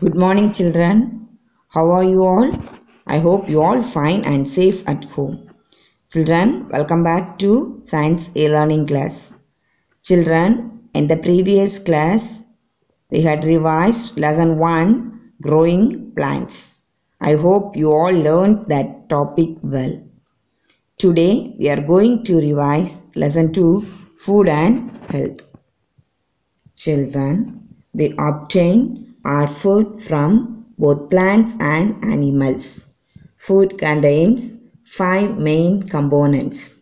Good morning children. How are you all? I hope you all fine and safe at home. Children, welcome back to Science A Learning class. Children, in the previous class, we had revised lesson 1, growing plants. I hope you all learned that topic well. Today, we are going to revise lesson 2, food and health. Children, we obtain our food from both plants and animals. Food contains five main components.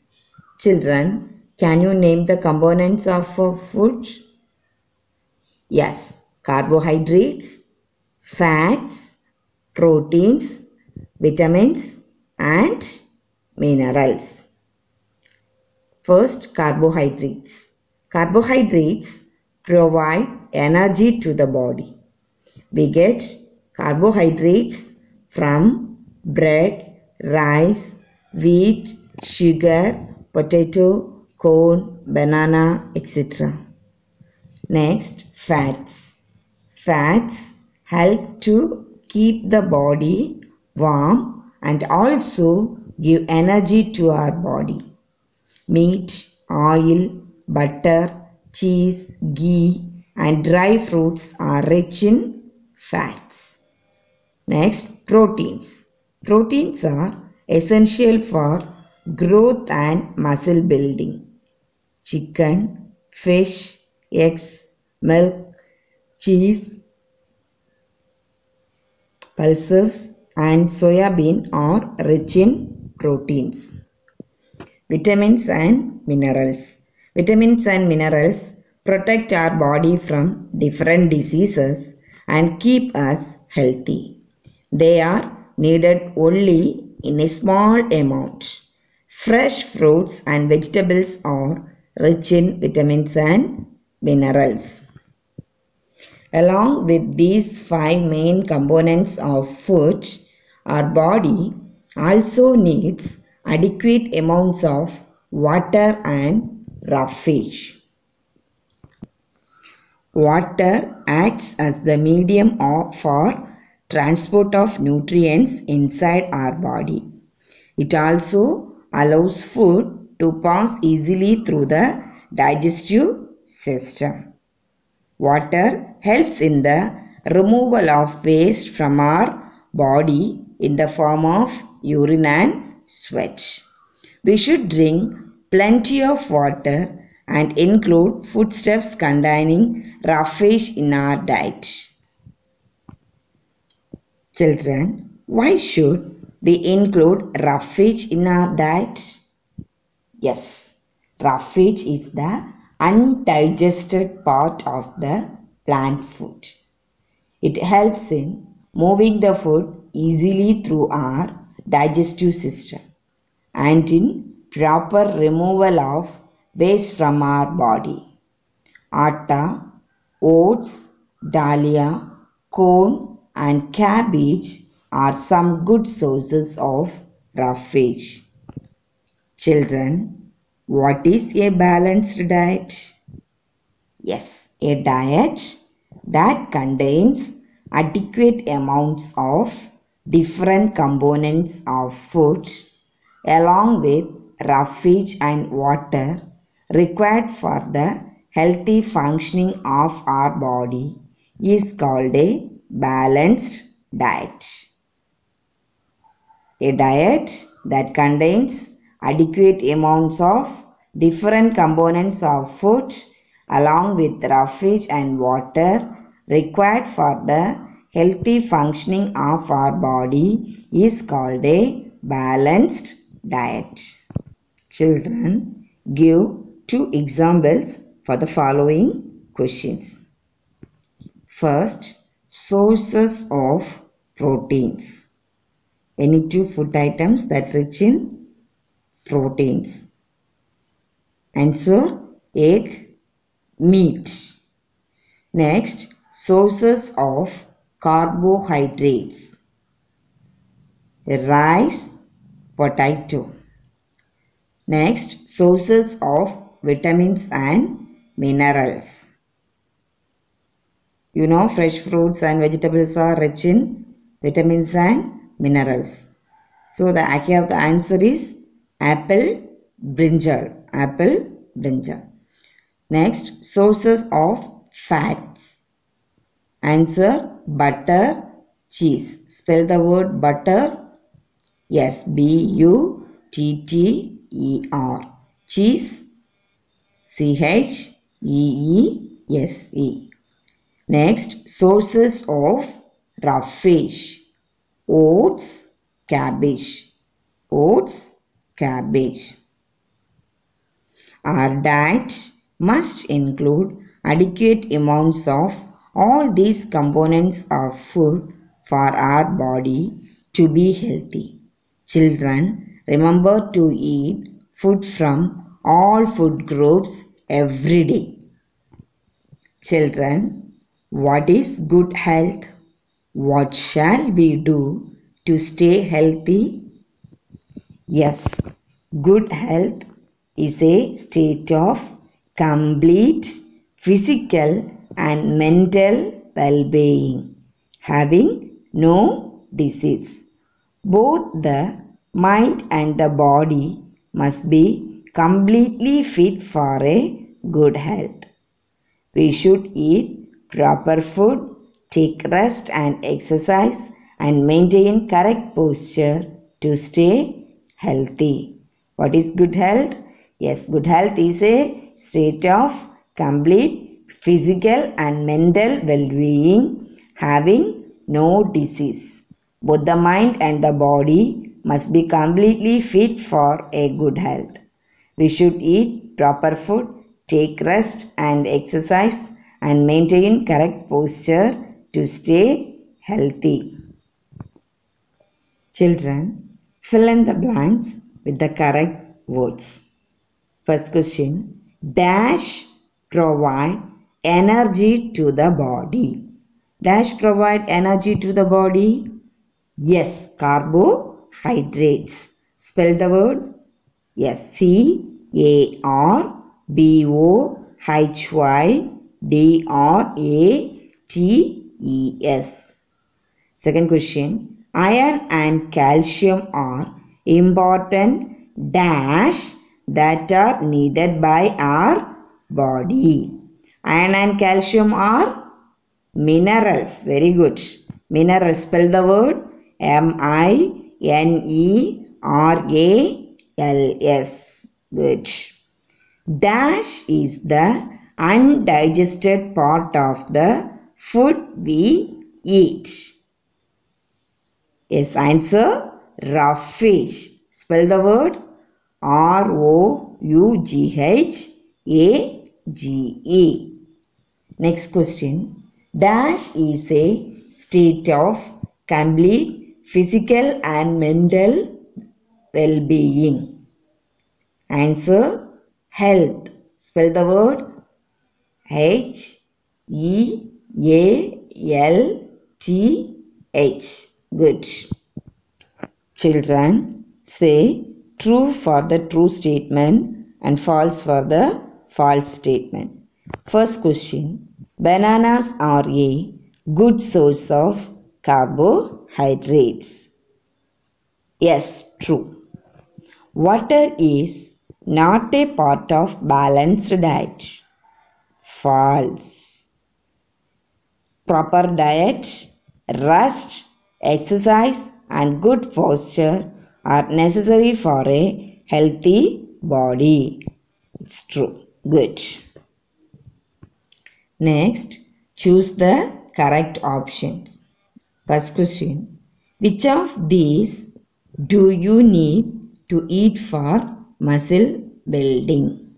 Children, can you name the components of food? Yes, carbohydrates, fats, proteins, vitamins and minerals. First, carbohydrates. Carbohydrates provide energy to the body. We get carbohydrates from bread, rice, wheat, sugar, potato, corn, banana, etc. Next, fats. Fats help to keep the body warm and also give energy to our body. Meat, oil, butter, cheese, ghee and dry fruits are rich in fats. Next, proteins. Proteins are essential for growth and muscle building. Chicken, fish, eggs, milk, cheese, pulses and soya bean are rich in proteins. Vitamins and minerals. Vitamins and minerals protect our body from different diseases and keep us healthy. They are needed only in a small amount. Fresh fruits and vegetables are rich in vitamins and minerals. Along with these five main components of food, our body also needs adequate amounts of water and roughage. Water acts as the medium for transport of nutrients inside our body. It also allows food to pass easily through the digestive system. Water helps in the removal of waste from our body in the form of urine and sweat. We should drink plenty of water and include foodstuffs containing roughage in our diet. Children, why should we include roughage in our diet? Yes, roughage is the undigested part of the plant food. It helps in moving the food easily through our digestive system and in proper removal of waste from our body. Atta, oats, dalia, corn and cabbage are some good sources of roughage. Children, what is a balanced diet? Yes, a diet that contains adequate amounts of different components of food along with roughage and water required for the healthy functioning of our body is called a balanced diet. A diet that contains adequate amounts of different components of food along with roughage and water required for the healthy functioning of our body is called a balanced diet. Children, give two examples for the following questions. First, sources of proteins. Any two food items that rich in proteins. Answer egg, meat. Next, sources of carbohydrates. Rice, potato. Next, sources of vitamins and minerals. You know fresh fruits and vegetables are rich in vitamins and minerals. So the answer is apple brinjal. Apple brinjal. Next sources of fats. Answer butter cheese. Spell the word butter. Yes, B U T T E R. Cheese. C H E E S E. Next, sources of roughage. Oats, cabbage. Oats, cabbage. Our diet must include adequate amounts of all these components of food for our body to be healthy. Children, remember to eat food from all food groups every day. Children, what is good health? What shall we do to stay healthy? Yes, good health is a state of complete physical and mental well-being, having no disease. Both the mind and the body must be completely fit for a good health. We should eat proper food, take rest and exercise and maintain correct posture to stay healthy. What is good health? Yes, good health is a state of complete physical and mental well-being having no disease. Both the mind and the body must be completely fit for a good health. We should eat proper food, take rest and exercise and maintain correct posture to stay healthy. Children, fill in the blanks with the correct words. First question, dash provide energy to the body. Dash provide energy to the body? Yes, carbohydrates. Spell the word. Yes, C A R B O H Y D R A T E S. Second question. Iron and calcium are important dash that are needed by our body. Iron and calcium are minerals. Very good. Minerals. Spell the word M I N E R A L S. Good. Dash is the undigested part of the food we eat. Yes, answer roughage. Spell the word R O U G H A G E. Next question. Dash is a state of complete physical and mental well-being. Answer health. Spell the word H E A L T H. Good. Children, say true for the true statement and false for the false statement. First question. Bananas are a good source of carbohydrates. Yes, true. Water is not a part of balanced diet. False. Proper diet, rest, exercise and good posture are necessary for a healthy body. It's true. Good. Next, choose the correct options. First question. Which of these do you need to eat for muscle building?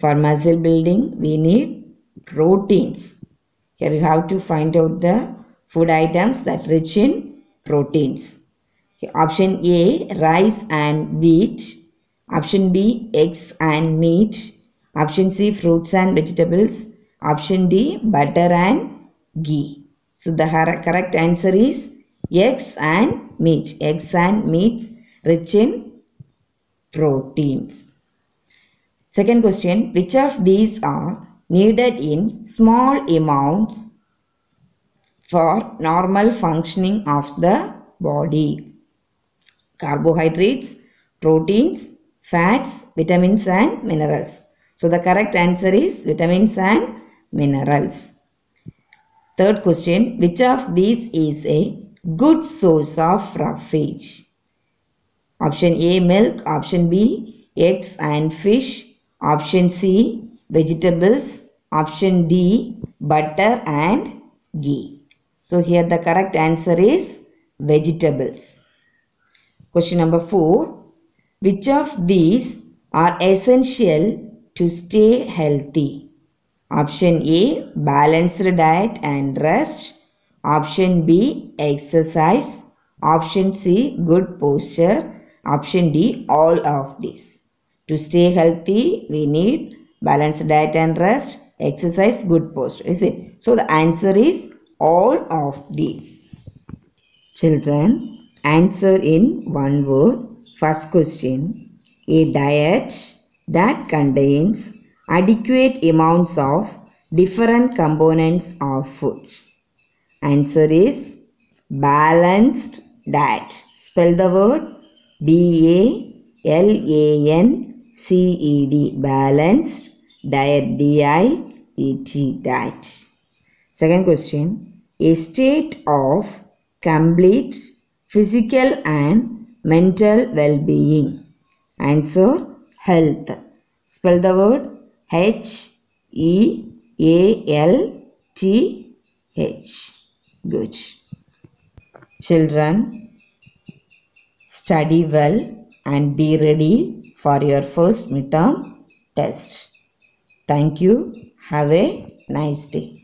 For muscle building, we need proteins. Here you have to find out the food items that rich in proteins. Option A, rice and wheat. Option B, eggs and meat. Option C, fruits and vegetables. Option D, butter and ghee. So the correct answer is eggs and meat. Eggs and meat rich in proteins. Second question, which of these are needed in small amounts for normal functioning of the body. Carbohydrates, proteins, fats, vitamins and minerals. So the correct answer is vitamins and minerals. Third question, which of these is a good source of roughage? Option A milk, option B eggs and fish, option C vegetables, option D butter and ghee. So here the correct answer is vegetables. Question number 4. Which of these are essential to stay healthy? Option A balanced diet and rest. Option B exercise. Option C good posture. Option D all of these. To stay healthy we need balanced diet and rest, exercise, good posture. Is it? So the answer is all of these. Children, answer in one word. First question. A diet that contains adequate amounts of different components of food. Answer is balanced diet. Spell the word B-A-L-A-N-C-E-D. Balanced diet. D-I-E-T. Diet. Second question. A state of complete physical and mental well-being. Answer health. Spell the word H E A L T H. Good. Children, study well and be ready for your first midterm test. Thank you. Have a nice day.